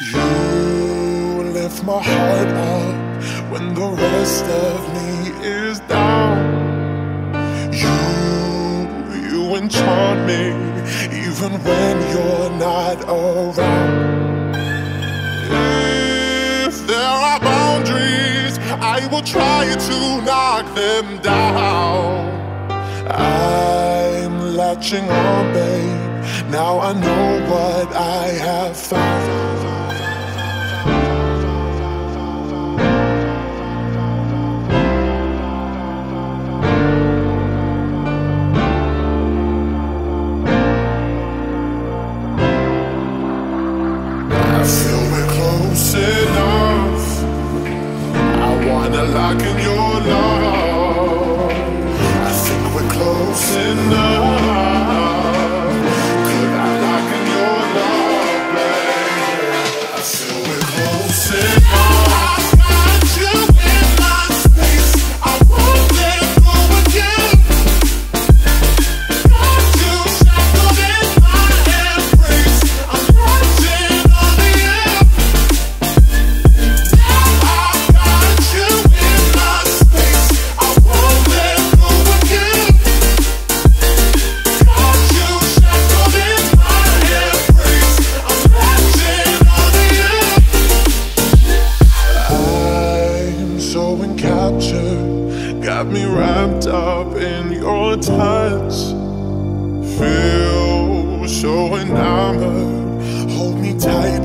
You lift my heart up when the rest of me is down. You, you enchant me even when you're not around. If there are boundaries, I will try to knock them down. I'm latching on, babe. Now I know what I have found. I wanna lock in your love. Got me wrapped up in your touch. Feel so enamored, hold me tight